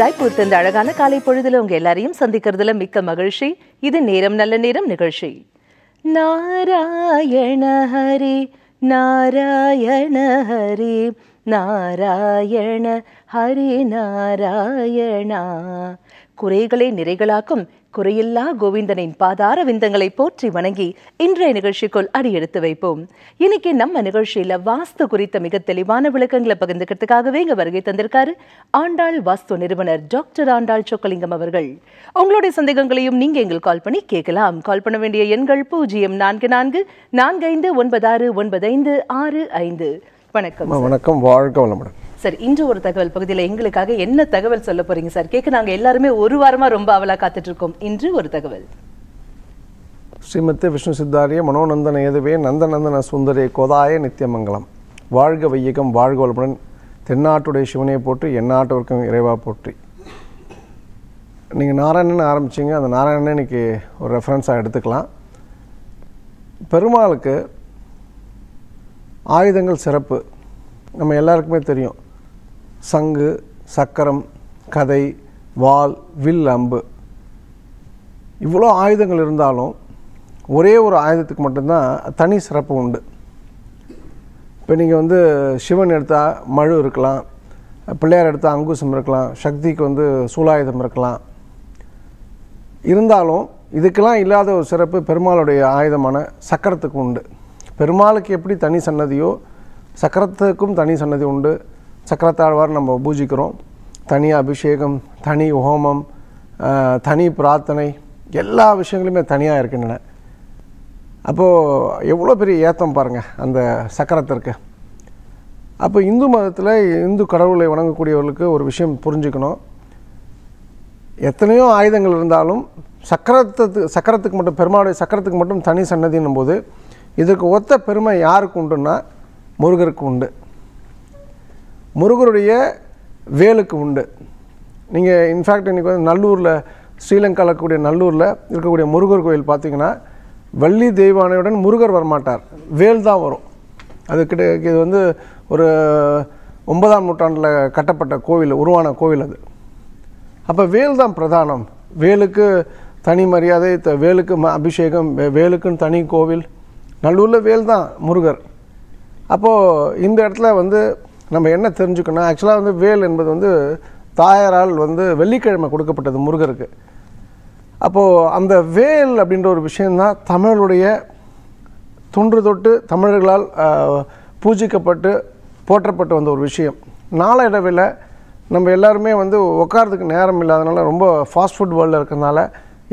புதிதாய் பூத்திருந்த அழகான காலை பொழுதுல உங்க எல்லாரையும் சந்திக்கிறதுல மிக்க மகிழ்ச்சி. இது நேரம் நல்ல நேரம் நிகழ்ச்சி. நாராயண ஹரி நாராயண ஹரி நாராயண ஹரி நாராயணா. குறைகளை நிறைகளாக்கும் குறையில்லா கோவிந்தனின் பாதார விந்தங்களை போற்றி வணங்கி இன்றைய நிகழ்ச்சிக்குள் அடியெடுத்து வைப்போம். இன்னைக்கு நம்ம நிகழ்ச்சியில வாஸ்து குறித்த மிக தெளிவான விளக்கங்களை பகிர்ந்துக்கிறதுக்காகவே இங்க வருகை தந்திருக்காரு ஆண்டாள் வாஸ்து நிறுவனர் டாக்டர் ஆண்டாள் சொக்கலிங்கம் அவர்கள். உங்களுடைய சந்தேகங்களையும் நீங்க எங்களுக்கு கால் பண்ணி கேட்கலாம். கால் பண்ண வேண்டிய எண்கள் பூஜ்ஜியம் நான்கு நான்கு நான்கு ஐந்து ஒன்பது ஆறு ஒன்பது ஐந்து ஆறு ஐந்து. வணக்கம் வணக்கம். வாழ்க வளமுடன். சார் இன்று ஒரு தகவல் பகுதியில் எங்களுக்காக என்ன தகவல் சொல்ல போறீங்க சார்? கேட்க நாங்கள் எல்லாருமே ஒரு வாரமாக ரொம்ப அவலா காத்துட்டு இருக்கோம் இன்று ஒரு தகவல். ஸ்ரீமதி விஷ்ணு சித்தாரிய மனோநந்தன எதுவே நந்தநந்தன சுந்தரே கோதாய நித்தியமங்கலம் வாழ்க வையகம் வாழ்க வளமுடன். தென்னாட்டுடைய சிவனை போற்றி எந்நாட்டவர்க்கும் இறைவா போற்றி. நீங்கள் நாராயணன் ஆரம்பிச்சிங்க அந்த நாராயணன் இன்னைக்கு ஒரு ரெஃபரன்ஸாக எடுத்துக்கலாம். பெருமாளுக்கு ஆயுதங்கள் சிறப்பு. நம்ம எல்லாருக்குமே தெரியும். சங்கு சக்கரம் கதை வாள் வில் அம்பு. இவ்வளோ ஆயுதங்கள் இருந்தாலும் ஒரே ஒரு ஆயுதத்துக்கு மட்டும்தான் தனி சிறப்பு உண்டு. இப்போ நீங்கள் வந்து சிவன் எடுத்தால் மழு இருக்கலாம் பிள்ளையார் எடுத்தால் அங்குசம் இருக்கலாம் சக்திக்கு வந்து சூலாயுதம் இருக்கலாம். இருந்தாலும் இதுக்கெல்லாம் இல்லாத ஒரு சிறப்பு பெருமாளுடைய ஆயுதமான சக்கரத்துக்கு உண்டு. பெருமாளுக்கு எப்படி தனி சன்னதியோ சக்கரத்துக்கும் தனி சன்னதி உண்டு. சக்கரத்தாழ்வார் நம்ம பூஜிக்கிறோம். தனி அபிஷேகம் தனி ஹோமம் தனி பிரார்த்தனை எல்லா விஷயங்களுமே தனியாக இருக்கின்றன. அப்போது எவ்வளோ பெரிய ஏத்தம் பாருங்கள் அந்த சக்கரத்திற்கு. அப்போ இந்து மதத்தில் இந்து கடவுளை வணங்கக்கூடியவர்களுக்கு ஒரு விஷயம் புரிஞ்சுக்கணும். எத்தனையோ ஆயுதங்கள் இருந்தாலும் சக்கரத்துக்கு சக்கரத்துக்கு மட்டும் பெருமாளுடைய சக்கரத்துக்கு மட்டும் தனி சன்னதின்னும் போது இதற்கு ஒத்த பெருமை யாருக்கு உண்டுன்னா முருகருக்கு உண்டு. முருகருடைய வேலுக்கு உண்டு. நீங்கள் இன்ஃபேக்ட் இன்றைக்கி வந்து நல்லூரில் ஸ்ரீலங்காவில் இருக்கக்கூடிய நல்லூரில் இருக்கக்கூடிய முருகர் கோயில் பார்த்தீங்கன்னா வள்ளி தெய்வானையுடன் முருகர் வரமாட்டார். வேல் தான் வரும். அது கிட்ட இது வந்து ஒரு ஒன்பதாம் நூற்றாண்டில் கட்டப்பட்ட கோவில் உருவான கோவில் அது. அப்போ வேல் தான் பிரதானம். வேலுக்கு தனி மரியாதை த- வேலுக்கு ம- அபிஷேகம் வேலுக்குன்னு தனி கோவில். நல்லூரில் வேல் தான் முருகர். அப்போது இந்த இடத்துல வந்து நம்ம என்ன தெரிஞ்சுக்கணும் ஆக்சுவலாக வந்து வேல் என்பது வந்து தாயாரால் வந்து வெள்ளிக்கிழமை கொடுக்கப்பட்டது முருகருக்கு. அப்போது அந்த வேல் அப்படின்ற ஒரு விஷயந்தான் தமிழுடைய தொன்று தொட்டு தமிழர்களால் பூஜிக்கப்பட்டு போற்றப்பட்டு வந்த ஒரு விஷயம். நாளடைவில் நம்ம எல்லாருமே வந்து உட்காரத்துக்கு நேரம் இல்லாதனால ரொம்ப ஃபாஸ்ட் ஃபுட் வேர்ல்டில் இருக்கிறதுனால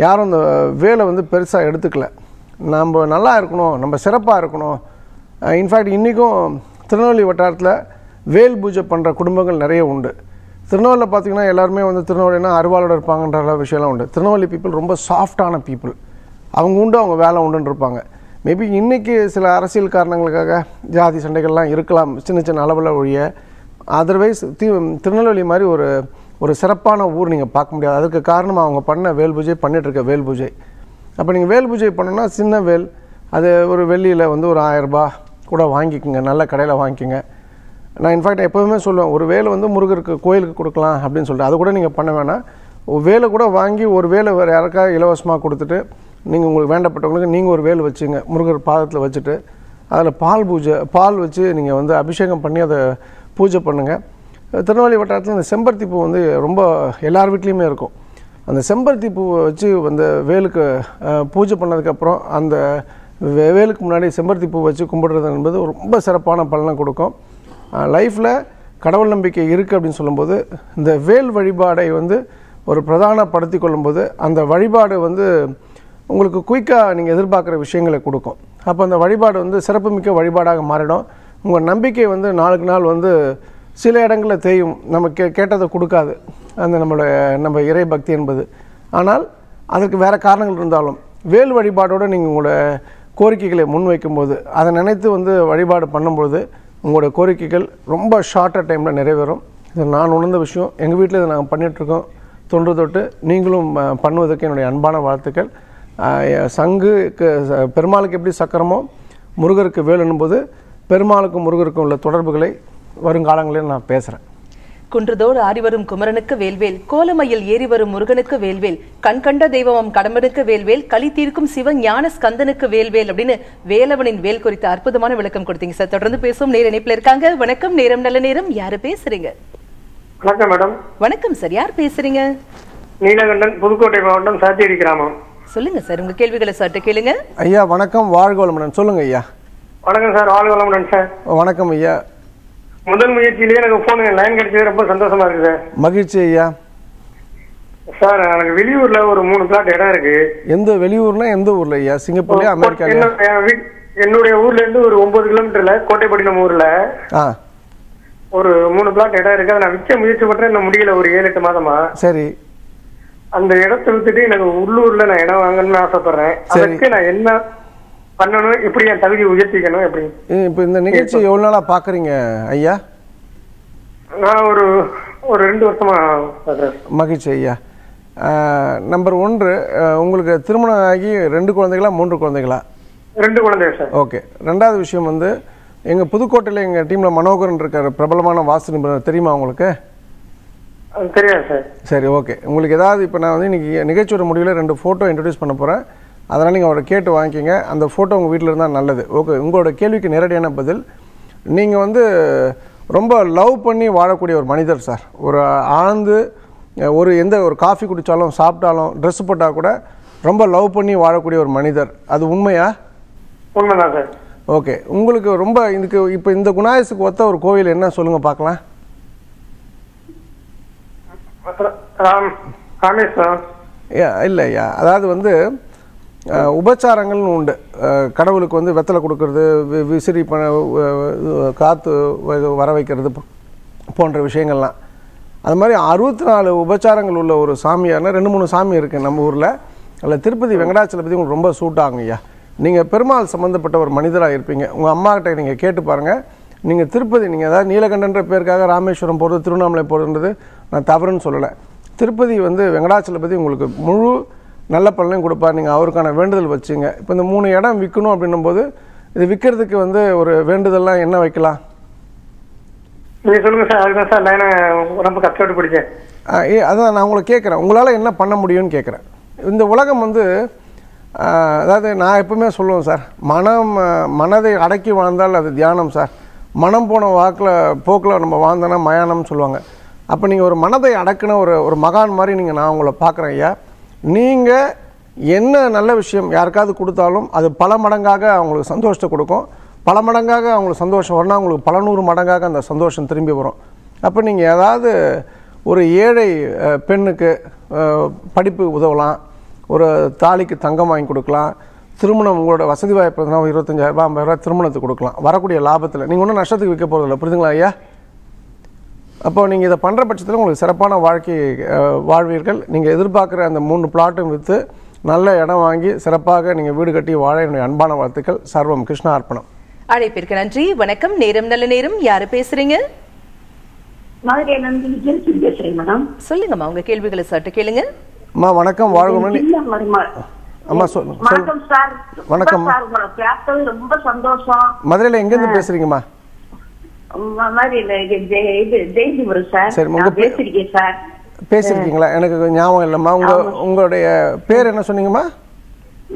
யாரும் அந்த வேலை வந்து பெருசாக எடுத்துக்கல. நம்ம நல்லா இருக்கணும் நம்ம சிறப்பாக இருக்கணும். இன்ஃபேக்ட் இன்றைக்கும் திருநெல்வேலி வட்டாரத்தில் வேல் பூஜை பண்ணுற குடும்பங்கள் நிறைய உண்டு. திருநெல்வேலியில் பார்த்தீங்கன்னா எல்லாருமே வந்து திருநெல்வேலினா அருவாளோட இருப்பாங்கன்ற விஷயம்லாம் உண்டு. திருநெல்வேலி பீப்புள் ரொம்ப சாஃப்டான பீப்புள் அவங்க உண்டு அவங்க வேலை உண்டுன்னு இருப்பாங்க. மேபி இன்றைக்கி சில அரசியல் காரணங்களுக்காக ஜாதி சண்டைகள்லாம் இருக்கலாம் சின்ன சின்ன அளவில் ஒழிய. அதர்வைஸ் தி திருநெல்வேலி மாதிரி ஒரு ஒரு சிறப்பான ஊர் நீங்கள் பார்க்க முடியாது. அதுக்கு காரணம் அவங்க பண்ண வேல் பூஜை பண்ணிகிட்ருக்க வேல் பூஜை. அப்போ நீங்கள் வேல் பூஜை பண்ணணுன்னா சின்ன வேல். அது ஒரு வெள்ளியில் வந்து ஒரு ஆயரரூபா கூட வாங்கிக்கோங்க. நல்ல கடையில் வாங்கிக்கோங்க. நான் இன்ஃபேக்ட் எப்போதுமே சொல்லுவேன் ஒரு வேலை வந்து முருகருக்கு கோயிலுக்கு கொடுக்கலாம் அப்படின்னு சொல்லிட்டு. அது கூட நீங்கள் பண்ண வேணாம். வேலை கூட வாங்கி ஒரு வேலை வேறு யாருக்காவது இலவசமாக கொடுத்துட்டு நீங்கள் உங்களுக்கு வேண்டப்பட்டவங்களுக்கு நீங்கள் ஒரு வேல் வச்சுங்க முருகர் பாதத்தில் வச்சுட்டு. அதில் பால் பூஜை பால் வச்சு நீங்கள் வந்து அபிஷேகம் பண்ணி அதை பூஜை பண்ணுங்கள் திருநெல்வேலி வட்டாரத்தில் இந்த செம்பருத்தி பூ வந்து ரொம்ப எல்லார் வீட்லேயுமே இருக்கும். அந்த செம்பருத்தி பூவை வச்சு அந்த வேலுக்கு பூஜை பண்ணதுக்கப்புறம் அந்த வே- வேலுக்கு முன்னாடி செம்பருத்தி பூ வச்சு கும்பிடுறது என்பது ரொம்ப சிறப்பான பலனை கொடுக்கும். லைஃப்பில் கடவுள் நம்பிக்கை இருக்குது அப்படின்னு சொல்லும்போது இந்த வேல் வழிபாடை வந்து ஒரு பிரதானப்படுத்தி கொள்ளும்போது அந்த வழிபாடு வந்து உங்களுக்கு குயிக்காக நீங்கள் எதிர்பார்க்குற விஷயங்களை கொடுக்கும். அப்போ அந்த வழிபாடு வந்து சிறப்புமிக்க வழிபாடாக மாறிடும். உங்கள் நம்பிக்கை வந்து நாளுக்கு நாள் வந்து சில இடங்களில் தேயும். நம்ம கே கேட்டதை கொடுக்காது. அந்த நம்மளுடைய நம்ம இறை பக்தி என்பது. ஆனால் அதற்கு வேறு காரணங்கள் இருந்தாலும் வேல் வழிபாடோடு நீங்கள் உங்களோட கோரிக்கைகளை முன்வைக்கும்போது அதை நினைத்து வந்து வழிபாடு பண்ணும்பொழுது உங்களோட கோரிக்கைகள் ரொம்ப ஷார்ட்டாக டைமில் நிறைவேறும். இது நான் உணர்ந்த விஷயம். எங்கள் வீட்டில் இதை நாங்கள் பண்ணிகிட்ருக்கோம் தொன்று தொட்டு நீங்களும் பண்ணுவதற்கு என்னுடைய அன்பான வாழ்த்துக்கள். சங்குக்கு பெருமாளுக்கு எப்படி சக்கரமோ முருகருக்கு வேலுன்னும் போது பெருமாளுக்கும் முருகருக்கும் உள்ள தொடர்புகளை வருங்காலங்களில் நான் பேசுகிறேன் குன்றுதோடு ஆடி வரும் குமரனுக்கு வேல்வேல் கோலமையில் ஏறி வரும் முருகனுக்கு வேல்வேல் கண் கண்ட தெய்வம் கடம்பனுக்கு வேல்வேல் களி தீர்க்கும் சிவ ஞான ஸ்கந்தனுக்கு வேல்வேல் அப்படின்னு வேலவனின் வேல் குறித்த அற்புதமான விளக்கம் கொடுத்தீங்க. சார் தொடர்ந்து பேசும் நேர இணைப்புல இருக்காங்க. வணக்கம். நேரம் நல்ல நேரம். யாரு பேசுறீங்க? வணக்கம் மேடம். வணக்கம் சார். யார் பேசுறீங்க? நீலகண்டன் புதுக்கோட்டை மாவட்டம் சாத்தேரி கிராமம். சொல்லுங்க சார். உங்க கேள்விகளை சற்று கேளுங்க. ஐயா வணக்கம். வாழ்க வளமுடன் சொல்லுங்க ஐயா. வணக்கம் சார். வாழ்க வளமுடன் சார். வணக்கம் ஐயா. முதல் முயற்சியிலேயே எனக்கு போன் லைன் கிடைச்சது. ரொம்ப சந்தோஷமா இருக்கு சார் மகிழ்ச்சி ஐயா. சார் எனக்கு வெளியூர்ல ஒரு மூணு பிளாட் இடம் இருக்கு. எந்த வெளியூர்னா எந்த ஊர்ல ஐயா? சிங்கப்பூர்லயா அமெரிக்காலயா? என்ன- என்னுடைய ஊர்ல இருந்து ஒரு ஒன்பது கிலோமீட்டர்ல கோட்டைப்பட்டினம் ஊர்ல ஒரு மூணு பிளாட் இடம் இருக்கு. அதை நான் விற்க முயற்சி பண்றேன். இன்னும் முடியல ஒரு ஏழு எட்டு மாதமா. சரி. அந்த இடத்தை வித்துட்டு எனக்கு உள்ளூர்ல நான் இடம் வாங்கணும்னு ஆசைப்படுறேன். அதுக்கு நான் என்ன பண்ணணும் எப்படி என் தகுதி உயர்த்திக்கணும் எப்படி? இப்போ இந்த நிகழ்ச்சி எவ்வளோ நாளா பார்க்குறீங்க ஐயா? நான் ஒரு ஒரு ரெண்டு வருஷமா பார்க்குறேன் மகிழ்ச்சி ஐயா. நம்பர் ஒன்று உங்களுக்கு திருமணம் ஆகி ரெண்டு குழந்தைகளா மூன்று குழந்தைகளா? ரெண்டு குழந்தைங்க சார். ஓகே. ரெண்டாவது விஷயம் வந்து எங்கள் புதுக்கோட்டையில் எங்கள் டீமில் மனோகரன் இருக்கார் பிரபலமான வாஸ்து நிபுணர். தெரியுமா உங்களுக்கு? தெரியாது சார். சரி ஓகே. உங்களுக்கு ஏதாவது இப்போ நான் வந்து இன்றைக்கி நிகழ்ச்சியோட முடிவில் ரெண்டு ஃபோட்டோ இன்ட்ரடியூஸ் பண்ண போகிறேன் அதனால் நீங்கள் அவரை கேட்டு வாங்கிக்கிங்க. அந்த ஃபோட்டோ உங்கள் வீட்டில் இருந்தால் நல்லது. ஓகே உங்களோட கேள்விக்கு நேரடியான பதில் நீங்கள் வந்து ரொம்ப லவ் பண்ணி வாழக்கூடிய ஒரு மனிதர் சார். ஒரு ஆழ்ந்து ஒரு எந்த ஒரு காஃபி குடித்தாலும் சாப்பிட்டாலும் ட்ரெஸ் போட்டால் கூட ரொம்ப லவ் பண்ணி வாழக்கூடிய ஒரு மனிதர். அது உண்மையா? உண்மைதான் சார். ஓகே உங்களுக்கு ரொம்ப இதுக்கு இப்போ இந்த குணாயசுக்கு ஒத்த ஒரு கோவில் என்ன சொல்லுங்கள் பார்க்கலாம். ராம் ராமேஸ்வரம். இல்லை ஐயா அதாவது வந்து உபச்சாரங்கள்னு உண்டு. கடவுளுக்கு வந்து வெத்தலை கொடுக்கறது வி- விசிறி ப காற்று வர வைக்கிறது போன்ற விஷயங்கள்லாம். அது மாதிரி அறுபத்தி நாலு உபச்சாரங்கள் உள்ள ஒரு சாமியான ரெண்டு மூணு சாமி இருக்குது நம்ம ஊரில். அதில் திருப்பதி வெங்கடாச்சலபதி உங்களுக்கு ரொம்ப சூட் ஆகும் ஐயா. நீங்கள் பெருமாள் சம்மந்தப்பட்ட ஒரு மனிதராக இருப்பீங்க. உங்கள் அம்மாக்கிட்ட நீங்கள் கேட்டு பாருங்கள் நீங்கள் திருப்பதி நீங்கள் அதாவது நீலகண்டன்ற பேருக்காக ராமேஸ்வரம் போகிறது திருவண்ணாமலை போகிறதுன்றது நான் தவறுன்னு சொல்லலை. திருப்பதி வந்து வெங்கடாச்சலபதி உங்களுக்கு முழு நல்ல பலனையும் கொடுப்பார். நீங்கள் அவருக்கான வேண்டுதல் வச்சுங்க. இப்போ இந்த மூணு இடம் விற்கணும் அப்படின்னும் போது இது விற்கிறதுக்கு வந்து ஒரு வேண்டுதல்லாம் என்ன வைக்கலாம்? நீங்க சொல்லுங்க சார் அதுதான் சார் லைனை ரொம்ப கஷ்டப்பட்டு பிடிச்சேன். ஆ, ஏ அதான் நான் உங்களை கேட்குறேன். உங்களால் என்ன பண்ண முடியும்னு கேட்குறேன். இந்த உலகம் வந்து அதாவது நான் எப்பவுமே சொல்லுவேன் சார் மனம் மனதை அடக்கி வாழ்ந்தால் அது தியானம் சார். மனம் போன வாக்கில் போக்கில் நம்ம வாழ்ந்தோன்னா மயானம்னு சொல்லுவாங்க. அப்போ நீங்கள் ஒரு மனதை அடக்குன ஒரு ஒரு மகான் மாதிரி நீங்கள் நான் உங்களை பார்க்குறேன் ஐயா. நீங்கள் என்ன நல்ல விஷயம் யாருக்காவது கொடுத்தாலும் அது பல மடங்காக அவங்களுக்கு சந்தோஷத்தை கொடுக்கும். பல மடங்காக அவங்களுக்கு சந்தோஷம் வரணும் அவங்களுக்கு பல நூறு மடங்காக அந்த சந்தோஷம் திரும்பி வரும். அப்போ நீங்கள் ஏதாவது ஒரு ஏழை பெண்ணுக்கு படிப்பு உதவலாம். ஒரு தாலிக்கு தங்கம் வாங்கி கொடுக்கலாம். திருமணம் உங்களோட வசதி வாய்ப்பு இருந்தால் ஐம்பது இருபத்தஞ்சாயிரரூபா ஐம்பதாயிரரூபா திருமணத்துக்கு கொடுக்கலாம். வரக்கூடிய லாபத்தில். நீங்கள் ஒன்றும் நஷ்டத்துக்கு விற்க போகிறதில்ல புரியுதுங்களா ஐயா? அப்போ நீங்கள் இதை பண்ணுற பட்சத்தில் உங்களுக்கு சிறப்பான வாழ்க்கை வாழ்வீர்கள். நீங்கள் எதிர்பார்க்குற அந்த மூணு பிளாட்டும் விற்று நல்ல இடம் வாங்கி சிறப்பாக நீங்கள் வீடு கட்டி வாழ என்னுடைய அன்பான வாழ்த்துக்கள். சர்வம் கிருஷ்ண அர்ப்பணம். அழைப்பிற்கு நன்றி. வணக்கம். நேரம் நல்ல நேரம். யாரு பேசுறீங்க? இருந்து சொல்லுங்கம்மா உங்க கேள்விகளை சற்று கேளுங்க. அம்மா வணக்கம். மருமகள். அம்மா சொல் சொல் வணக்கம் சார். வணக்கம். ரொம்ப சந்தோஷம். மதுரையில் எங்கேருந்து பேசுகிறீங்கம்மா ம- மதுரையில இது ஜெய- இது ஜெயந்திபுரம் சார். சரி, உங்க நான் பே- பேசிருக்கேன் சார். பேசியிருக்கீங்களா எனக்கு ஞாபகம் இல்லைம்மா. உங்கள் உங்களுடைய பேர் என்ன சொன்னீங்கம்மா?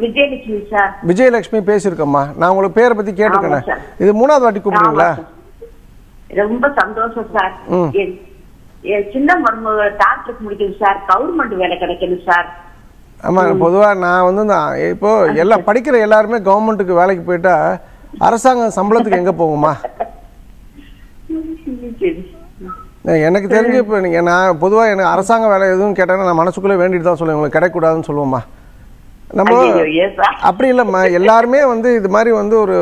விஜயலட்சுமி சார். விஜயலட்சுமி பேசியிருக்கோம்மா நான் உங்களுக்கு பேரை ஆமா சார். இது மூணாவது வாட்டி கூப்பிடுறீங்களா? சார். ரொம்ப சந்தோஷம் சார். சின்ன மருமக டாக்டருக்கு முடிக்கணும் சார். கவர்மெண்ட் வேலை கிடைக்கணும் சார். ஆமாம் பொதுவாக நான் வந்து இந்த இப்போ எல்லாம் படிக்கிற எல்லாருமே கவர்மெண்ட்டுக்கு வேலைக்கு போயிட்டா அரசாங்கம் சம்பளத்துக்கு எங்கே போகுமா. எனக்கு தெரிஞ்சு இப்போ நீங்கள் நான் பொதுவாக எனக்கு அரசாங்க வேலை எதுவும் கேட்டேன்னா நான் மனசுக்குள்ளே வேண்டிட்டு தான் சொல்லுவேன். உங்களுக்கு கிடைக்கூடாதுன்னு சொல்லுவோம்மா. நம்ம? அப்படி இல்லைம்மா. எல்லாருமே வந்து இது மாதிரி வந்து ஒரு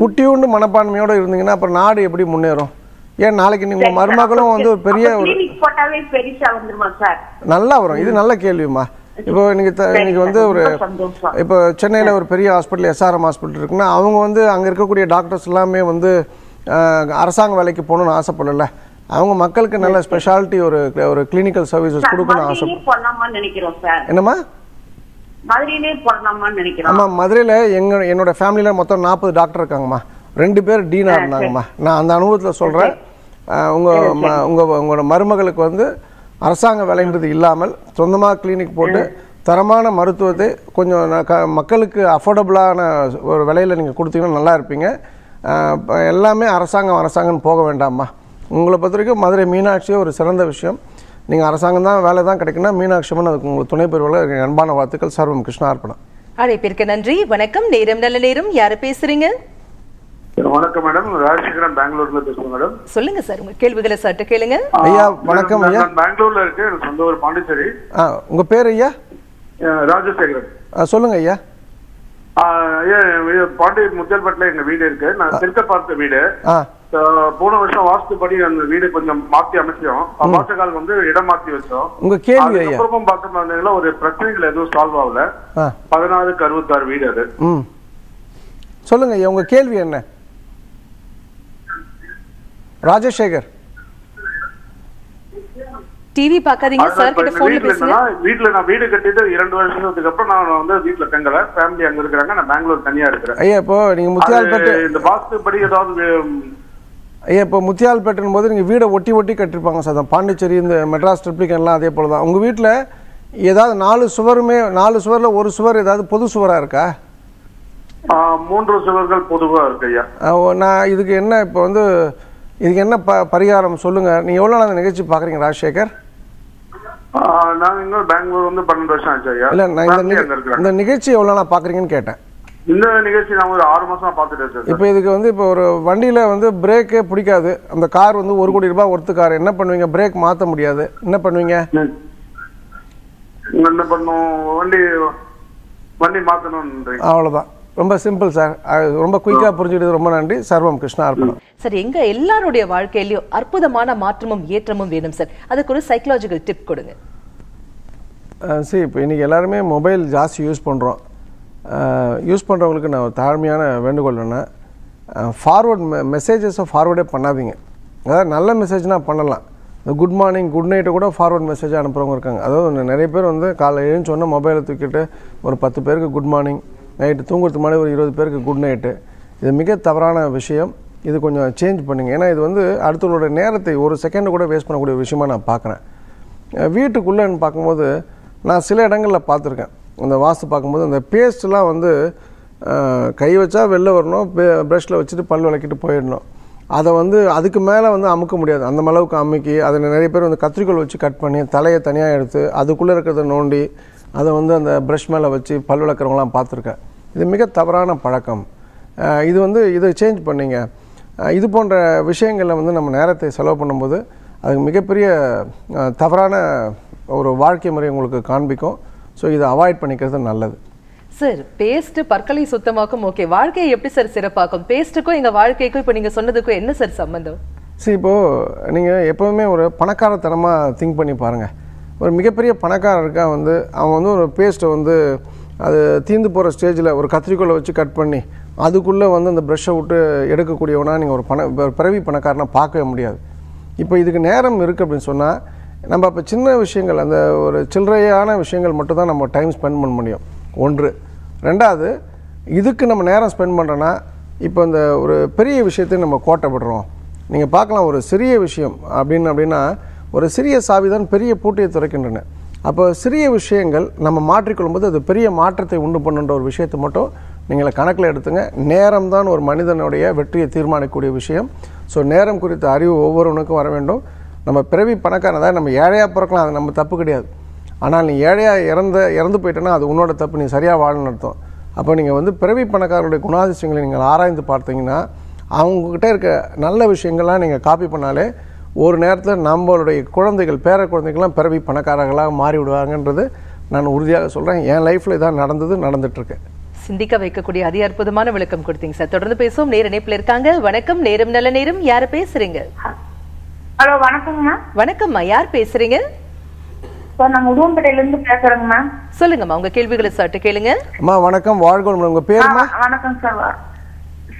குட்டியூண்டு மனப்பான்மையோட இருந்தீங்கன்னா அப்புறம் நாடு எப்படி முன்னேறும்? ஏன் நாளைக்கு உங்கள் மருமகளும் வந்து ஒரு பெரிய ஒரு நல்லா வரும். இது நல்ல கேள்விம்மா. இப்போ நீங்க சரி, இன்னைக்கு வந்து ஒரு. இப்போ சென்னையில ஒரு பெரிய ஹாஸ்பிட்டல் எஸ்ஆர்எம் ஹாஸ்பிட்டல் இருக்குன்னா அவங்க வந்து அங்க இருக்கக்கூடிய டாக்டர்ஸ் எல்லாமே வந்து அரசாங்க வேலைக்கு போகணும்னு ஆசைப்படல. அவங்க மக்களுக்கு நல்ல ஸ்பெஷாலிட்டி ஒரு ஒரு கிளினிக்கல் சர்வீசஸ் சார், கொடுக்கணும்னு ஆசை என்னம்மா? மதுரையிலே போடலாமான்னு நினைக்கிறோம். ஆமா மதுரையில எங்க என்னோட ஃபேமிலியில மொத்தம் நாற்பது டாக்டர் இருக்காங்கம்மா. ரெண்டு பேர் டீனா இருந்தாங்கம்மா. நான் அந்த அனுபவத்துல சொல்றேன். அஹ், உங்க ம- உங்க உங்களோட மருமகளுக்கு வந்து அரசாங்க வேலைன்றது இல்லாமல் சொந்தமாக கிளினிக் போட்டு தரமான மருத்துவத்தை கொஞ்சம் க- மக்களுக்கு அஃபோர்டபுளான ஒரு விலையில் நீங்கள் கொடுத்தீங்கன்னா நல்லா இருப்பீங்க. எல்லாமே அரசாங்கம் அரசாங்கம்னு போக வேண்டாம்மா. உங்களை பொறுத்த வரைக்கும் மதுரை மீனாட்சியே ஒரு சிறந்த விஷயம். நீங்கள் அரசாங்கம் தான் வேலை தான் கிடைக்குன்னா மீனாட்சி அம்மன் அதுக்கு உங்களுக்கு துணை பெறுவதில் அன்பான வாழ்த்துக்கள் சர்வம் கிருஷ்ணா அர்ப்பணம். அழைப்பிற்கு நன்றி வணக்கம். நேரம் நல்ல நேரம். யாரு பேசுறீங்க? வணக்கம் மேடம். ராஜசேகரன் பெங்களூர்ல பேசுறேன் மேடம். சொல்லுங்க சார் உங்க கேள்விகளை சற்று கேளுங்க. ஐயா வணக்கம் ஐயா. நான் பெங்களூர்ல இருக்கேன் எனக்கு சொந்த ஊர் பாண்டிச்சேரி. ஆ உங்கள் பேர் ஐயா? ராஜசேகரன். ஆ, சொல்லுங்க ஐயா. பாண்டி முத்தியல்பட்டில் எங்க வீடு இருக்கு. நான் திருக்க பார்த்த வீடு. போன வருஷம் வாஸ்துப்படி அந்த வீடு கொஞ்சம் மாத்தி அமைச்சோம். வாசகால் வந்து இடம் மாத்தி வச்சோம். உங்க கேள்வி அதுக்கப்புறமும் பார்க்கணும் ஒரு பிரச்சனைகள் எதுவும் சால்வ் ஆகல. பதினாறுக்கு அறுபத்தாறு வீடு அது. சொல்லுங்க உங்க கேள்வி என்ன? ராஜசேகர். டிவி பார்க்காதீங்க சார் கிட்ட போன்ல வீட்ல பேசுங்க. வீட்ல நான் வீடு கட்டிட்டு இரண்டு வருஷத்துக்கு அப்புறம் நான் வந்து வீட்டுல தங்கல. ஃபேமிலி அங்க இருக்கிறாங்க நான் பெங்களூர் தனியா இருக்கிறேன். ஐயா இப்போ நீங்க முத்தியால்பேட்டை இந்த வாஸ்துப்படி ஏதாவது உம், ஐயா இப்போ முத்தியால்பேட்டன் போது நீங்கள் வீடை ஒட்டி ஒட்டி கட்டிருப்பாங்க சார். அந்த பாண்டிச்சேரி இந்த மெட்ராஸ் ட்ரிப்ளிகன்லாம் அதே போல தான் உங்கள் வீட்டில் ஏதாவது நாலு சுவருமே நாலு சுவரில் ஒரு சுவர் ஏதாவது பொது சுவராக இருக்கா? மூன்று சுவர்கள் பொதுவா இருக்கு ஐயா. நான் இதுக்கு என்ன இப்போ வந்து இதுக்கு என்ன ப பரிகாரம் சொல்லுங்கள் நீங்கள் எவ்வளோ நாள் நிகழ்ச்சி பார்க்குறீங்க ராஜசேகர்? நாங்க இன்னும் பெங்களூர் வந்து பன்னெண்டு வருஷம் ஆச்சு ஐயா. இல்லை நான் இந்த இந்த நிகழ்ச்சி எவ்வளோ நாள் பார்க்குறீங்கன்னு கேட்டேன். இந்த நிகழ்ச்சி நான் ஒரு ஆறு மாசமா பாத்துட்டு இருக்கேன் இப்போ இதுக்கு வந்து இப்போ ஒரு வண்டியில் வந்து பிரேக்கே பிடிக்காது. அந்த கார் வந்து ஒரு கோடி ரூபாய் ஒருத்து கார் என்ன பண்ணுவீங்க? பிரேக் மாற்ற முடியாது. என்ன பண்ணுவீங்க. என்ன வண்டி வண்டி மாத்தணும் அவ்வளோதான் ரொம்ப சிம்பிள் சார். அது ரொம்ப குயிக்காக புரிஞ்சுக்கிட்டது ரொம்ப நன்றி. சர்வம் கிருஷ்ணா அர்ப்பணம். சார் எங்க எல்லாருடைய வாழ்க்கையிலயும் அற்புதமான மாற்றமும் ஏற்றமும் வேணும் சார். அதுக்கு ஒரு சைக்கலாஜிக்கல் டிப் கொடுங்க. சரி இப்போ இன்றைக்கி எல்லாருமே மொபைல் ஜாஸ்தி யூஸ் பண்ணுறோம் யூஸ் பண்ணுறவங்களுக்கு நான் ஒரு தாழ்மையான வேண்டுகோள் என்ன ஃபார்வர்ட் மெ மெசேஜஸை ஃபார்வர்டே பண்ணாதீங்க. அதாவது நல்ல மெசேஜ்னால் பண்ணலாம். குட் மார்னிங் குட் நைட்டு கூட ஃபார்வர்ட் மெசேஜ் அனுப்புகிறவங்க இருக்காங்க. அதாவது நிறைய பேர் வந்து காலை எழுந்தோடனே மொபைலை தூக்கிட்டு ஒரு பத்து பேருக்கு குட் மார்னிங் நைட்டு தூங்குறதுக்கு முன்னாடி ஒரு இருபது பேருக்கு குட் நைட்டு இது மிக தவறான விஷயம். இது கொஞ்சம் சேஞ்ச் பண்ணுங்க. ஏன்னா இது வந்து அடுத்தவங்களோட நேரத்தை ஒரு செகண்டு கூட வேஸ்ட் பண்ணக்கூடிய விஷயமா நான் பார்க்குறேன். வீட்டுக்குள்ளேன்னு பார்க்கும்போது நான் சில இடங்களில் பார்த்துருக்கேன். அந்த வாஸ்து பார்க்கும்போது அந்த பேஸ்ட்லாம் வந்து கை வச்சா வெளில வரணும் ப்ரஷில் வச்சுட்டு பல் விளக்கிட்டு போயிடணும். அதை வந்து அதுக்கு மேலே வந்து அமுக்க முடியாது. அந்த அளவுக்கு அமுக்கி அதை நிறைய பேர் வந்து கத்திரிக்கோல் வச்சு கட் பண்ணி தலையை தனியாக எடுத்து அதுக்குள்ளே இருக்கிறத நோண்டி அதை வந்து அந்த ப்ரஷ் மேலே வச்சு பல் விளக்குறவங்களாம் பார்த்துருக்கேன். இது மிக தவறான பழக்கம். இது வந்து இதை சேஞ்ச் பண்ணீங்க. இது போன்ற விஷயங்களில் வந்து நம்ம நேரத்தை செலவு பண்ணும்போது அதுக்கு மிகப்பெரிய தவறான ஒரு வாழ்க்கை முறை உங்களுக்கு காண்பிக்கும். ஸோ இதை அவாய்ட் பண்ணிக்கிறது நல்லது. சார் பேஸ்ட் பற்களை சுத்தமாக்கும் ஓகே வாழ்க்கையை எப்படி சார் சிறப்பாக்கும்? பேஸ்ட்டுக்கும் எங்க வாழ்க்கைக்கும் இப்போ நீங்க சொன்னதுக்கும் என்ன சார் சம்பந்தம்? சரி இப்போது நீங்கள் எப்போவுமே ஒரு பணக்காரத்தனமாக திங்க் பண்ணி பாருங்கள் ஒரு மிகப்பெரிய பணக்காரருக்கா வந்து அவன் வந்து ஒரு பேஸ்ட்டை வந்து அது தீந்து போகிற ஸ்டேஜில் ஒரு கத்திரிக்கோலை வச்சு கட் பண்ணி அதுக்குள்ளே வந்து அந்த ப்ரெஷ்ஷை விட்டு எடுக்கக்கூடியவனா நீங்கள் ஒரு பண பிறவி பணக்காரனை பார்க்கவே முடியாது. இப்போ இதுக்கு நேரம் இருக்குது அப்படின்னு சொன்னால் நம்ம அப்போ சின்ன விஷயங்கள் அந்த ஒரு சில்லறையான விஷயங்கள் மட்டும் தான் நம்ம டைம் ஸ்பெண்ட் பண்ண முடியும். ஒன்று. ரெண்டாவது இதுக்கு நம்ம நேரம் ஸ்பெண்ட் பண்ணுறோன்னா இப்போ இந்த ஒரு பெரிய விஷயத்தை நம்ம கோட்டைப்படுறோம் நீங்கள் பார்க்கலாம் ஒரு சிறிய விஷயம் அப்படின்னு அப்படின்னா ஒரு சிறிய சாவி தான் பெரிய பூட்டியை துறைக்கின்றன அப்போ சிறிய விஷயங்கள் நம்ம மாற்றிக்கொள்ளும்போது அது பெரிய மாற்றத்தை உண்டு பண்ணுன்ற ஒரு விஷயத்தை மட்டும் நீங்கள் கணக்கில் எடுத்துங்க. நேரம் தான் ஒரு மனிதனுடைய வெற்றியை தீர்மானிக்கக்கூடிய விஷயம். ஸோ நேரம் குறித்த அறிவு ஒவ்வொருவனுக்கும் வர வேண்டும். நம்ம பிறவி பணக்காரன் நம்ம ஏழையாக பிறக்கலாம் அது நம்ம தப்பு கிடையாது. ஆனால் நீ ஏழையாக இறந்த இறந்து போயிட்டேன்னா அது உன்னோட தப்பு நீ சரியாக வாழணும்னு அர்த்தம். அப்போ நீங்கள் வந்து பிறவி பணக்காரருடைய குணாதிசயங்களை நீங்கள் ஆராய்ந்து பார்த்தீங்கன்னா அவங்கக்கிட்ட இருக்க நல்ல விஷயங்கள்லாம் நீங்கள் காப்பி பண்ணாலே ஒரு நேரத்தில் நம்மளுடைய குழந்தைகள் பேர குழந்தைகள்லாம் பிறவி பணக்காரர்களாக மாறி விடுவாங்கன்றது நான் உறுதியாக சொல்கிறேன் என் லைஃப்பில் இதான் நடந்தது நடந்துட்டுருக்கு. சிந்திக்க வைக்கக்கூடிய அதி அற்புதமான விளக்கம் கொடுத்தீங்க சார். தொடர்ந்து பேசுவோம். நேர இணைப்புல இருக்காங்க. வணக்கம். நேரம் நல்ல நேரம். யாரு பேசுறீங்க? ஹலோ வணக்கங்கம்மா வணக்கம்மா. யார் பேசுறீங்க? சார் நான் உடுவம்பேட்டையில இருந்து பேசுறேங்க மேம் சொல்லுங்கம்மா. உங்க கேள்விகளை சட்டு கேளுங்க. அம்மா வணக்கம். வாழ்கோள் உங்கள் பேருமா வணக்கம் சார்.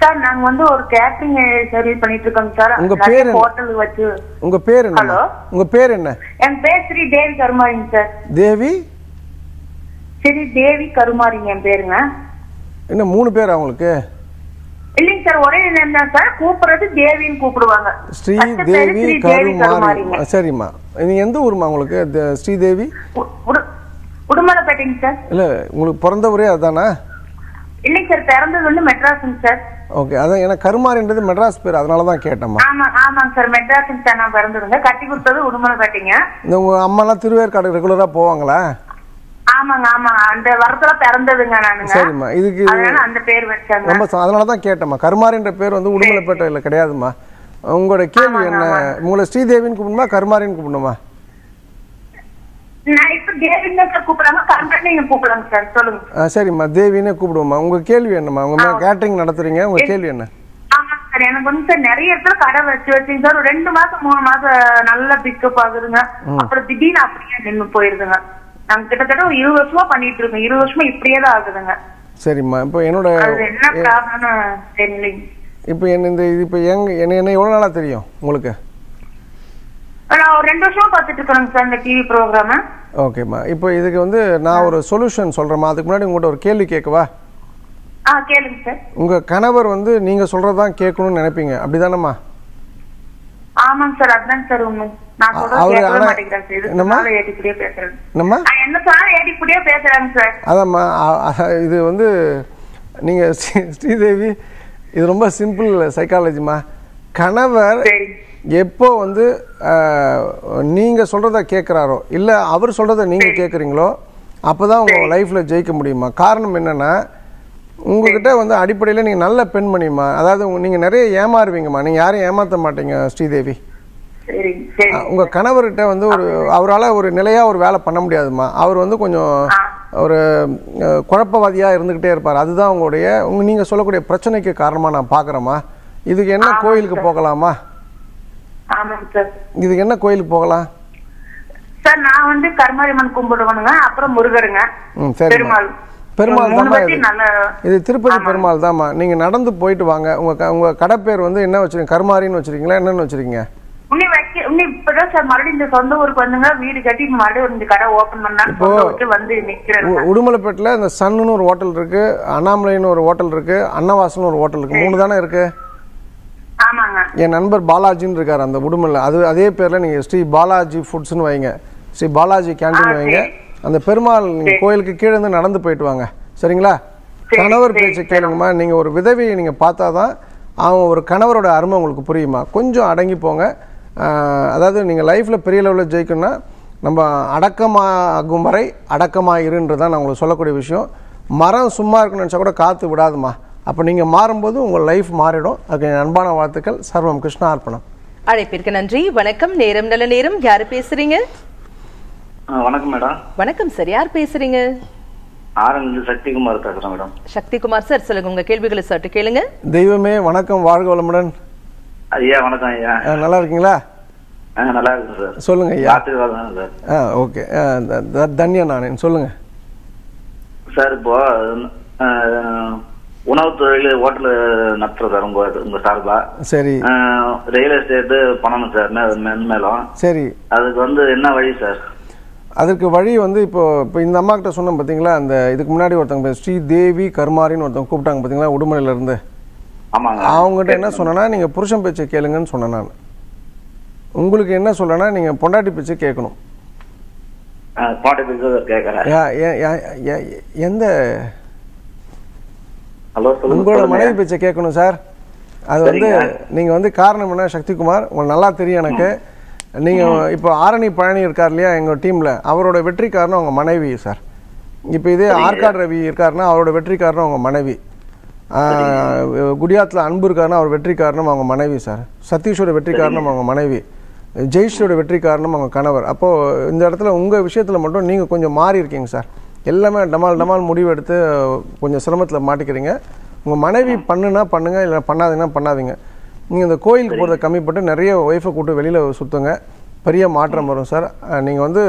சார் நாங்க வந்து ஒரு கேட்டரிங் சர்வீஸ் பண்ணிட்டு இருக்கோங்க சார் உங்க பேர் என்ன? ஹோட்டல் வச்சு. உங்கள் பேர் என்ன? Hello? உங்கள் பேர் என்ன? என் பேர் ஸ்ரீ தேவி கருமாரிங்க சார் தேவி? ஸ்ரீ தேவி கருமாரிங்க என் பேருங்க. என்ன மூணு பேர் அவங்களுக்கு இல்லைங்க சார் ஒரே தான் சார் கூப்பிடுறது தேவின்னு கூப்பிடுவாங்க. ஸ்ரீ தேவி கருமாரி கருமாரிங்க. சரிம்மா. நீங்கள் எந்த ஊருமா உங்களுக்கு? ஸ்ரீதேவி உடுமலைப்பேட்டைங்க சார் இல்லை உங்களுக்கு பிறந்த ஊரே அதுதானா இல்லைங்க சார் பிறந்தது வந்து மெட்ராஸுங்க சார் ஓகே அதான் ஏன்னா கருமாரின்றது மெட்ராஸ் பேர் அதனால தான் கேட்டேம்மா. ஆமா ஆமாங்க சார் மெட்ராஸுங்க சார் நான் பிறந்ததுங்க கட்டி கொடுத்தது உடுமலைப்பேட்டைங்க இந்த உங்கள் அம்மாலாம் திருவேற்காடு ரெகுலராக போவாங்களா? ஆமாங்க ஆமாங்க அந்த வரத்துல பிறந்ததுங்க நானுங்க. சரிம்மா. இதுக்கு அந்த பேர் வச்சாங்க. ரொம்ப அதனால தான் கேட்டேம்மா. கருமாரின்ற பேர் வந்து உடுமலைப்பேட்டையில் கிடையாதும்மா. உங்களோட கேள்வி என்ன? உங்களை ஸ்ரீதேவின்னு கூப்பிடணுமா கருமாரின்னு கூப்பிடணுமா நான் இப்ப தேவின்னு தான் சார் கூப்பிடுறாங்க கரும்பு நீங்க கூப்பிடுறாங்க சார் சொல்லுங்க ஆ, சரிம்மா. தேவின்னே கூப்பிடுவோம்மா. உங்கள் கேள்வி என்னம்மா? உங்கள் கேட்டரிங் நடத்துறீங்க. உங்கள் கேள்வி என்ன? ஆமா சார் எனக்கு வந்து சார் நிறைய இடத்துல கடை வச்சு வச்சுங்க சார் ஒரு ரெண்டு மாசம் மூணு மாசம் நல்ல பிக்கப் ஆகுதுங்க. அப்புறம் திடீர்னு அப்படியே நின்னு போயிருதுங்க. நாங்க கிட்டத்தட்ட ஒரு இருபது வருஷமா பண்ணிட்டு இருக்கோம். இருபது வருஷமா இப்படியே தான் ஆகுதுங்க. சரிம்மா. இப்போ என்னோட என்ன ப்ராப்ளம்னு தெரியலைங்க. இப்போ என்ன இந்த இப்போ எங்க என்ன என்ன எவ்வளோ நாளாக தெரியும் உங்களுக்கு? நான் ஒரு ரெண்டு வருஷமா பார்த்துட்டு இருக்கிறேங்க சார் இந்த டிவி ப்ரோக்ராம ஓகேம்மா. இப்போ இதுக்கு வந்து நான் ஒரு சொல்யூஷன் சொல்கிறேம்மா அதுக்கு முன்னாடி உங்கள்கிட்ட ஒரு கேள்வி கேட்கவா ஆ கேளுங்க சார். உங்கள் கணவர் வந்து நீங்கள் சொல்கிறது தான் கேட்கணும்னு நினைப்பீங்க. அப்படிதானம்மா? ஆமாங்க சார் அதுதாங்க சார் உண்மை. நான் சொல்றது கேட்கவே சார். என்னம்மா? சொன்னாலும் ஏடிப்படியே பேசுறாங்க என்னம்மா? நான் என்ன சொன்னாலும் ஏடிப்படியே பேசுறாங்க சார். அதாம்மா அ- அ- இது வந்து நீங்கள் ஸ்ரீதேவி இது ரொம்ப சிம்பிள் சைக்காலஜிமா கணவர் எப்போ வந்து நீங்கள் சொல்கிறத கேட்குறாரோ இல்லை அவர் சொல்கிறத நீங்கள் கேட்குறீங்களோ அப்போ தான் உங்கள் லைஃப்பில் ஜெயிக்க முடியுமா? காரணம் என்னென்னா உங்ககிட்ட வந்து அடிப்படையில் நீங்கள் நல்ல பெண்மணிம்மா அதாவது நீங்கள் நிறைய ஏமாறுவீங்கம்மா. நீங்கள் யாரையும் ஏமாற்ற மாட்டீங்க ஸ்ரீதேவி. சரி சரி. உங்க கணவர்கிட்ட வந்து ஒரு அவரால் ஒரு நிலையா ஒரு வேலை பண்ண முடியாதும்மா. அவர் வந்து கொஞ்சம் ஒரு அஹ், குழப்பவாதியா இருந்துகிட்டே இருப்பார். அதுதான் உங்களுடைய உங்க நீங்க சொல்லக்கூடிய பிரச்சனைக்கு காரணமா நான் பார்க்குறேம்மா இதுக்கு என்ன கோயிலுக்கு போகலாமா? ஆமாங்க சார். இதுக்கு என்ன கோயிலுக்கு போகலாம்? சார் நான் வந்து கருமாரியம்மன் கும்பிடுவனுங்க அப்புறம் முருகருங்க. பெருமாள். பெருமாள் பத்தி இது. திருப்பதி பெருமாள் தாம்மா. நீங்க நடந்து போயிட்டு வாங்க. உங்க உங்க கடை பேர் வந்து என்ன வச்சிருக்கீங்க? கருமாரின்னு வச்சிருக்கீங்களா? என்னன்னு வச்சிருக்கீங்க? உன்னை வைக்க உன்னை இப்பதான் சார் மறுபடியும் இந்த சொந்த ஊருக்கு வந்துங்க. வீடு கட்டி மறுபடியும் இந்த கடை ஓபன் ஊருக்கு வந்து நிக்கிறேன் உடுமலைப்பேட்டில் இந்த சன்னுன்னு ஒரு ஹோட்டல் இருக்கு அண்ணாமலைன்னு ஒரு ஹோட்டல் இருக்கு அன்னவாசல்னு ஒரு ஹோட்டல் இருக்கு. மூணு தானே இருக்கு? என் நண்பர் பாலாஜின்னு இருக்கார் அந்த உடுமல்ல அது அதே பேரில் நீங்கள் ஸ்ரீ பாலாஜி ஃபுட்ஸ்னு வைங்க. ஸ்ரீ பாலாஜி கேண்டீன் வைங்க. அந்த பெருமாள் நீங்கள் கோயிலுக்கு கீழே இருந்து நடந்து போயிட்டு வாங்க. சரிங்களா? கணவர் பேச்சை கேளுங்கம்மா நீங்கள் ஒரு விதவையை நீங்கள் பார்த்தா தான் அவன் ஒரு கணவரோட அருமை உங்களுக்கு புரியுமா? கொஞ்சம் அடங்கி போங்க. அதாவது நீங்கள் லைஃப்பில் பெரிய லெவலில் ஜெயிக்கணும்னா நம்ம அடக்கமாகும் வரை அடக்கமாக இருன்றது தான் நான் உங்களுக்கு சொல்லக்கூடிய விஷயம். மரம் சும்மா இருக்குன்னு நினச்சா கூட காற்று விடாதுமா? அப்போ நீங்கள் மாறும்போது உங்கள் லைஃப் மாறிடும். அதுக்கு அன்பான வாழ்த்துக்கள். சர்வம் கிருஷ்ணா அர்ப்பணம். அழைப்பிற்கு நன்றி. வணக்கம். நேரம் நல்ல நேரம். யாரு பேசுறீங்க? ஆ, வணக்கம் மேடம். வணக்கம் சார். யார் பேசுறீங்க? ஆரஞ்சு சக்திகுமார் பேசுறேன் மேடம். சக்திகுமார் சார் சொல்லுங்க. உங்க கேள்விகளை சற்று கேளுங்க. தெய்வமே வணக்கம். வாழ்க வளமுடன். ஐயா வணக்கம் ஐயா. ஆ, நல்லா இருக்கீங்களா? ஆ, நல்லா இருக்கு சார். சொல்லுங்க ஐயா. சார். ஆ ஓகே. ஆ, த- த- தன்யா நான் சொல்லுங்க. சார் இப்போ உணவு தொழில் ஹோட்டல் நடத்துறோம் சார் உங்க உங்க சார்பா? சரி. ரியல் எஸ்டேட் பண்ணணும் சார் மென்மேலும். சரி. அதுக்கு வந்து என்ன வழி சார்? அதற்கு வழி வந்து இப்போ இப்போ இந்த அம்மா கிட்ட சொன்னோம் பார்த்தீங்களா அந்த இதுக்கு முன்னாடி ஒருத்தவங்க ஸ்ரீ தேவி கருமாரின்னு ஒருத்தவங்க கூப்பிட்டாங்க பார்த்தீங்களா உடுமலையில இருந்து ஆமாங்க. அவங்ககிட்ட என்ன சொன்னேன்னா நீங்கள் புருஷன் பேச்சை கேளுங்கன்னு சொன்னேன் நான். உங்களுக்கு என்ன சொல்றேன்னா நீங்கள் பொண்டாட்டி பேச்சை கேட்கணும். எந்த ஹலோ உங்களோட. மனைவி பேச்சை கேட்கணும் சார். அது வந்து நீங்க வந்து காரணம் என்ன சக்திகுமார். உங்களுக்கு நல்லா தெரியும் எனக்கு. நீங்க இப்போ ஆரணி பழனி இருக்கார் இல்லையா எங்க டீம்ல. அவரோட வெற்றி காரணம் அவங்க மனைவி சார். இப்போ இதே ஆர்காட் ரவி இருக்காருன்னா அவரோட வெற்றி காரணம் அவங்க மனைவி. குடியாத்துல அன்பு இருக்காருன்னா அவர் வெற்றி காரணம் அவங்க மனைவி சார். சதீஷோட வெற்றி காரணம் அவங்க மனைவி. ஜெய்ஷோட வெற்றி காரணம் அவங்க கணவர். அப்போ இந்த இடத்துல உங்க விஷயத்துல மட்டும் நீங்க கொஞ்சம் மாறி இருக்கீங்க சார். எல்லாமே டமால் டமால் முடிவு எடுத்து கொஞ்சம் சிரமத்துல மாட்டிக்கிறீங்க. உங்க மனைவி பண்ணுனா பண்ணுங்க இல்லை பண்ணாதீங்கன்னா பண்ணாதீங்க. நீங்க இந்த கோயிலுக்கு போகிறத கம்மி பண்ணிட்டு நிறைய ஒய்ஃபை கூட்டு வெளியில சுத்துங்க. பெரிய மாற்றம் வரும் சார். அஹ் நீங்க வந்து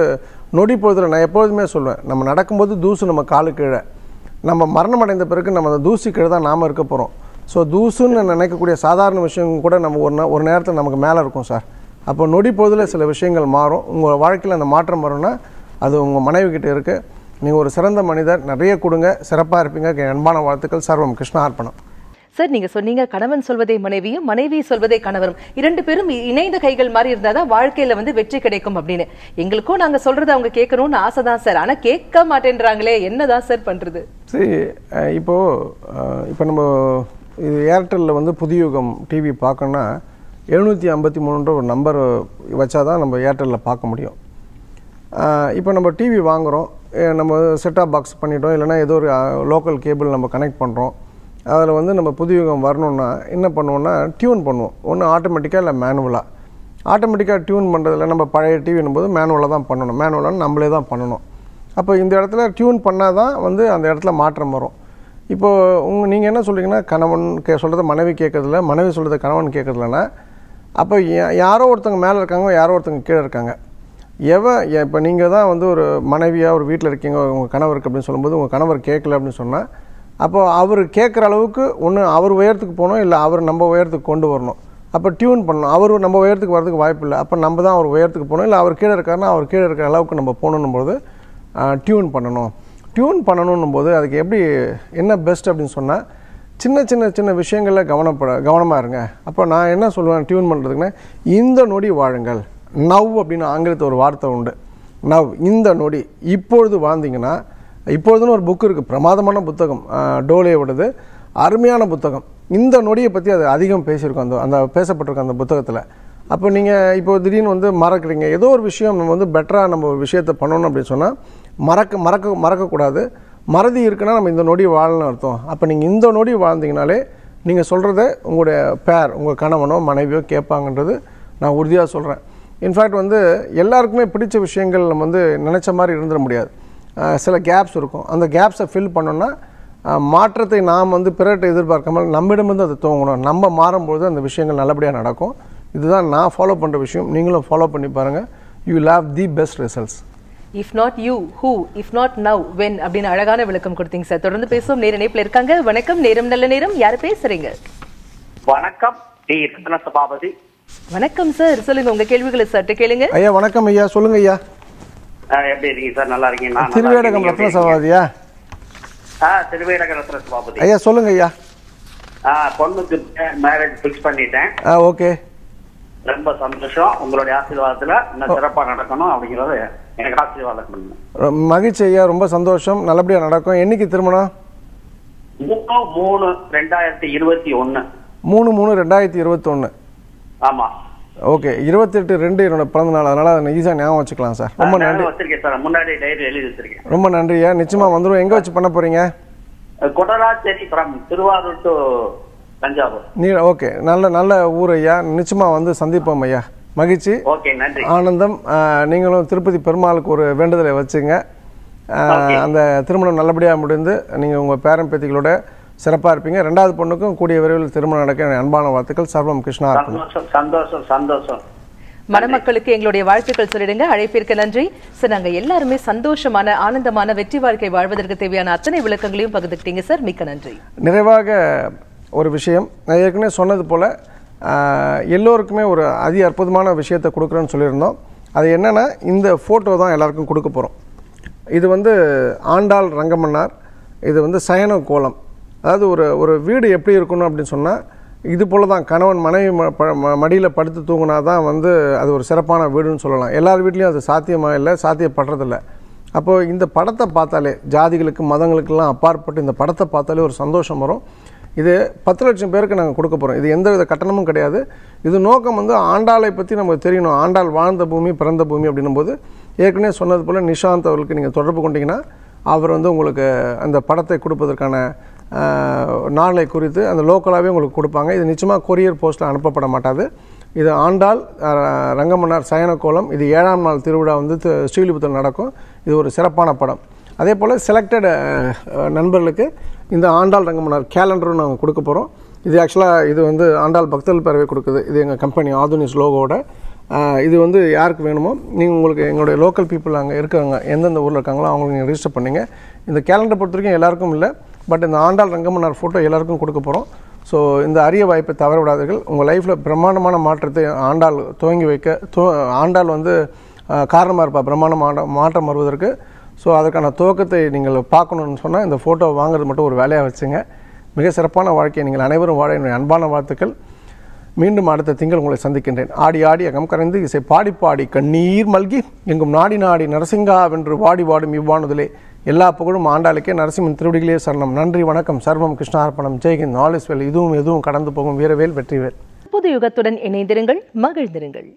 நொடி பொழுதுல நான் எப்பொழுதுமே சொல்லுவேன் நம்ம நடக்கும்போது தூசு நம்ம காலு கீழே. நம்ம மரணம் அடைந்த பிறகு நம்ம அந்த தூசி கீழே தான் நாம இருக்க போறோம். ஸோ தூசுன்னு நினைக்கக்கூடிய சாதாரண விஷயம் கூட நம்ம ஒரு ஒரு நேரத்தில் நமக்கு மேலே இருக்கும் சார். அப்போ நொடி பொழுதுல சில விஷயங்கள் மாறும். உங்கள் வாழ்க்கையில் அந்த மாற்றம் வரும்னா அது உங்கள் மனைவி கிட்ட இருக்கு. நீங்கள் ஒரு சிறந்த மனிதர் நிறைய கொடுங்க சிறப்பாக இருப்பீங்க. அன்பான வாழ்த்துக்கள். சர்வம் கிருஷ்ணா அர்ப்பணம். சார் நீங்க சொன்னீங்க கணவன் சொல்வதை மனைவியும் மனைவி சொல்வதை கணவரும். இரண்டு பேரும் இணைந்த கைகள் மாதிரி இருந்தாதான் வாழ்க்கையில வந்து வெற்றி கிடைக்கும் அப்படின்னு. எங்களுக்கும் நாங்க சொல்றதை அவங்க கேட்கணும்னு ஆசைதான் சார். ஆனா கேட்க மாட்டேன்றாங்களே. என்னதான் சார் பண்றது? சரி இப்போ இப்போ நம்ம இது ஏர்டெல்லில் வந்து புதியுகம் டிவி பார்க்கணுன்னா எழுநூற்றி ஐம்பத்தி மூணுன்ற ஒரு நம்பர் வச்சா தான் நம்ம ஏர்டெல்லில் பார்க்க முடியும். இப்போ நம்ம டிவி வாங்குகிறோம் நம்ம செட்டாப் பாக்ஸ் பண்ணிட்டோம். இல்லைன்னா ஏதோ ஒரு லோக்கல் கேபிள் நம்ம கனெக்ட் பண்ணுறோம் அதில் வந்து நம்ம புதுயுகம் வரணும்னா என்ன பண்ணுவோம்னா டியூன் பண்ணுவோம். ஒன்று ஆட்டோமேட்டிக்காக இல்லை மேனுவலாக ஆட்டோமேட்டிக்காக டியூன் பண்ணுறதுல நம்ம பழைய டிவின்னும் போது மேனுவலாக தான் பண்ணணும். மேனுவலாக நம்மளே தான் பண்ணணும். அப்போ இந்த இடத்துல டியூன் பண்ணால் தான் வந்து அந்த இடத்துல மாற்றம் வரும். இப்போது உங்கள் நீங்கள் என்ன சொல்கிறீங்கன்னா கணவன் கே சொல்கிறத மனைவி கேட்கறதில்ல. மனைவி சொல்கிறத கணவன் கேட்கறதில்லன்னா அப்போ யாரோ ஒருத்தங்க மேலே இருக்காங்க யாரோ ஒருத்தங்க கீழே இருக்காங்க. எவன் இப்போ நீங்கள் தான் வந்து ஒரு மனைவியாக ஒரு வீட்டில் இருக்கீங்க உங்கள் கணவருக்கு அப்படின்னு சொல்லும்போது உங்கள் கணவர் கேட்கல அப்படின்னு சொன்னால் அப்போது அவர் கேட்குற அளவுக்கு ஒன்று அவர் உயரத்துக்கு போகணும் இல்லை அவர் நம்ம உயரத்துக்கு கொண்டு வரணும். அப்போ டியூன் பண்ணணும். அவர் நம்ம உயரத்துக்கு வரதுக்கு வாய்ப்பு இல்லை. அப்போ நம்ம தான் அவர் உயரத்துக்கு போகணும் இல்லை அவர் கீழே இருக்காருன்னா அவர் கீழே இருக்கிற அளவுக்கு நம்ம போகணுன்னும்போது போது டியூன் பண்ணணும். டியூன் பண்ணணும் போது அதுக்கு எப்படி என்ன பெஸ்ட் அப்படின்னு சொன்னால் சின்ன சின்ன சின்ன விஷயங்களில் கவனப்பட கவனமாக இருங்க. அப்போ நான் என்ன சொல்லுவேன் டியூன் பண்ணுறதுக்குன்னா இந்த நொடி வாழுங்கள். நவ் அப்படின்னு ஆங்கிலத்தில் ஒரு வார்த்தை உண்டு. நவ் இந்த நொடி. இப்பொழுது வாழ்ந்தீங்கன்னா இப்பொழுதுன்னு ஒரு புக் இருக்குது பிரமாதமான புத்தகம். அஹ், டோலேயோடது அருமையான புத்தகம். இந்த நொடியை பற்றி அது அதிகம் பேசியிருக்கோம். அந்த அந்த பேசப்பட்டிருக்கும் அந்த புத்தகத்தில். அப்போ நீங்கள் இப்போ திடீர்னு வந்து மறக்கிறீங்க. ஏதோ ஒரு விஷயம் நம்ம வந்து பெட்டராக நம்ம ஒரு விஷயத்தை பண்ணணும் அப்படின்னு சொன்னால் மறக்க மறக்க மறக்கக்கூடாது. மறதி இருக்குன்னா நம்ம இந்த நொடி வாழணும்னு அர்த்தம். அப்போ நீங்கள் இந்த நொடி வாழ்ந்தீங்கனாலே நீங்கள் சொல்கிறத உங்களுடைய பேர் உங்கள் கணவனோ மனைவியோ கேட்பாங்கன்றது நான் உறுதியாக சொல்கிறேன் இன்ஃபேக்ட் வந்து எல்லாருக்குமே பிடிச்ச விஷயங்கள் நம்ம வந்து நினச்ச மாதிரி இருந்துட முடியாது. சில கேப்ஸ் இருக்கும். அந்த கேப்ஸை ஃபில் பண்ணோன்னா மாற்றத்தை நாம் வந்து பிறர்கிட்ட எதிர்பார்க்காமல் நம்மிடமிருந்து அது துவங்கணும். நம்ம மாறும்பொழுது அந்த விஷயங்கள் நல்லபடியாக நடக்கும். இதுதான் நான் ஃபாலோ பண்ணுற விஷயம். நீங்களும் ஃபாலோ பண்ணி பாருங்கள் you have the best results if not you who if not now when அப்படின்னு அழகான விளக்கம் கொடுத்தீங்க சார். தொடர்ந்து பேசுவோம். நேர இணைப்புல இருக்காங்க. வணக்கம். நேரம் நல்ல நேரம். யாரு பேசுறீங்க? வணக்கம். டி. ரத்ன சபாபதி வணக்கம் சார் சொல்லுங்க உங்க கேள்விகளை சற்று கேளுங்க. ஐயா வணக்கம் ஐயா. சொல்லுங்க ஐயா. எப்படி இருக்கீங்க சார் நல்லா இருக்கீங்களா? திருவேடகம் இருக்கீங்க, ரத்ன எப்படி இருக்கீங்க? சவாதியா ஆ திருவேடக ரத்ன சபாபதி. ஐயா சொல்லுங்க ஐயா. பொண்ணுக்கு மேரேஜ் ஃபிக்ஸ் பண்ணிட்டேன். ஆ ஓகே. ரொம்ப சந்தோஷம். உங்களுடைய ஆசீர்வாதத்துல இன்னும் சிறப்பா நடக்கணும் அப்படிங்கறது எனக்கு ஆசீர்வாதம் பண்ணுங்க மகிழ்ச்சி ஐயா. ரொம்ப சந்தோஷம். நல்லபடியாக நடக்கும். என்னைக்கு திருமணம்? மூணு மூணு ரெண்டாயிரத்தி இருபத்தி ஒண்ணு. மூணு மூணு ரெண்டாயிரத்தி இருபத்தொன்று ஆமா. ஓகே இருபத்தெட்டு ரெண்டு என்னோட பிறந்த நாள். அதனால் அதை ஈஸியாக ஞாபகம் வச்சுக்கலாம் சார். ரொம்ப நான் நன்றி. வச்சிருக்கேன் சார். முன்னாடி டைரி எழுதி வச்சிருக்கேன். ரொம்ப நன்றியா நிச்சயமாக வந்துடும் எங்கே வச்சு பண்ண போகிறீங்க கொடராச்சேரி ஃப்ரம் திருவாரூர் டு தஞ்சாவூர். நீ ஓகே. நல்ல நல்ல ஊர் ஐயா. நிச்சயமாக வந்து சந்திப்போம் ஐயா. மகிழ்ச்சி. ஓகே நன்றி. ஆனந்தம். நீங்களும் திருப்பதி பெருமாளுக்கு ஒரு வேண்டுதலை வச்சுங்க. அந்த திருமணம் நல்லபடியாக முடிந்து நீங்கள் உங்கள் பேரன் பேத்திகளோட சிறப்பாக இருப்பீங்க. ரெண்டாவது பொண்ணுக்கும் கூடிய விரைவில் திருமணம் நடக்க அன்பான வாழ்த்துக்கள். சர்வம் கிருஷ்ணா சந்தோஷம் சந்தோஷம் சந்தோஷம். மணமக்களுக்கு எங்களுடைய வாழ்த்துக்கள் சொல்லிடுங்க. அழைப்பிற்கு நன்றி. சார் நாங்க எல்லாருமே சந்தோஷமான ஆனந்தமான வெற்றி வாழ்க்கை வாழ்வதற்கு தேவையான அத்தனை விளக்கங்களையும் பகிர்ந்துக்கிட்டீங்க சார். மிக்க நன்றி. நிறைவாக ஒரு விஷயம். நான் ஏற்கனவே சொன்னது போல் எல்லோருக்குமே ஒரு அதி அற்புதமான விஷயத்தை கொடுக்குறேன்னு சொல்லியிருந்தோம். அது என்னென்னா இந்த ஃபோட்டோ தான் எல்லாருக்கும் கொடுக்க போகிறோம் இது வந்து ஆண்டாள் ரங்கமன்னார் இது வந்து சயன கோலம் அதாவது ஒரு ஒரு வீடு எப்படி இருக்கணும் அப்படின்னு சொன்னால் இது போல தான் கணவன் மனைவி ம- ம- மடியில் படுத்து தூங்கினா தான் வந்து அது ஒரு சிறப்பான வீடுன்னு சொல்லலாம். எல்லார் வீட்லேயும் அது சாத்தியமாக இல்லை சாத்தியப்படுறதில்ல. அப்போது இந்த படத்தை பார்த்தாலே ஜாதிகளுக்கு மதங்களுக்கெல்லாம் அப்பாற்பட்டு இந்த படத்தை பார்த்தாலே ஒரு சந்தோஷம் வரும். இது பத்து லட்சம் பேருக்கு நாங்கள் கொடுக்க போகிறோம் இது எந்த வித கட்டணமும் கிடையாது. இது நோக்கம் வந்து ஆண்டாளை பற்றி நமக்கு தெரியணும். ஆண்டாள் வாழ்ந்த பூமி பிறந்த பூமி அப்படின்னும் போது ஏற்கனவே சொன்னது போல் நிஷாந்த் அவர்களுக்கு நீங்கள் தொடர்பு கொண்டீங்கன்னா அவர் வந்து உங்களுக்கு அந்த படத்தை கொடுப்பதற்கான நாளை குறித்து அந்த லோக்கலாகவே உங்களுக்கு கொடுப்பாங்க. இது நிச்சயமாக கொரியர் போஸ்ட்டில் அனுப்பப்பட மாட்டாது. இது ஆண்டாள் ரங்கமன்னார் சயனக்கோலம் இது ஏழாம் நாள் திருவிழா வந்து தி- நடக்கும். இது ஒரு சிறப்பான படம். அதே போல் செலக்டட் நண்பர்களுக்கு இந்த ஆண்டாள் ரங்கமன்னார் கேலண்டரும் நாங்கள் கொடுக்க போகிறோம் இது ஆக்சுவலாக இது வந்து ஆண்டாள் பக்தர்கள் பேரவை கொடுக்குது. இது எங்கள் கம்பெனி ஆதுனிஸ் லோகோட இது வந்து யாருக்கு வேணுமோ நீங்கள் உங்களுக்கு எங்களுடைய லோக்கல் பீப்புள் அங்கே இருக்காங்க எந்தெந்த ஊரில் இருக்காங்களோ அவங்களுக்கு நீங்கள் ரிஜிஸ்டர் பண்ணீங்க. இந்த கேலண்டர் பொறுத்த வரைக்கும் எல்லாருக்கும் இல்லை. பட் இந்த ஆண்டாள் ரங்கமன்னார் ஃபோட்டோ எல்லாருக்கும் கொடுக்க போகிறோம் ஸோ இந்த அரிய வாய்ப்பை தவற விடாதீர்கள் உங்கள் லைஃப்பில் பிரம்மாண்டமான மாற்றத்தை ஆண்டாள் துவங்கி வைக்க தோ ஆண்டாள் வந்து காரணமாக இருப்பா. பிரம்மாண்டமான மாற்றம் வருவதற்கு. ஸோ அதற்கான துவக்கத்தை நீங்கள் பார்க்கணுன்னு சொன்னால் இந்த ஃபோட்டோ வாங்குறது மட்டும் ஒரு வேலையாக வச்சுங்க. மிக சிறப்பான வாழ்க்கையை நீங்கள் அனைவரும் வாழ என்னுடைய அன்பான வாழ்த்துக்கள். மீண்டும் அடுத்த திங்கள் உங்களை சந்திக்கின்றேன். ஆடி ஆடி அகம் கரைந்து இசை பாடி பாடி கண்ணீர் மல்கி எங்கும் நாடி நாடி நரசிங்கா வென்று வாடி வாடும் இவ்வானதிலே. எல்லா புகழும் ஆண்டாளுக்கே நரசிம்மன் திருவடிகளே சரணம். நன்றி வணக்கம். சர்வம் கிருஷ்ணார்ப்பணம். ஜெய்கின் நாலேஸ்வெல் இதுவும் எதுவும் கடந்து போகும் வீரவேல் வெற்றிவேல். புது யுகத்துடன் இணைந்திருங்கள் மகிழ்ந்திருங்கள்.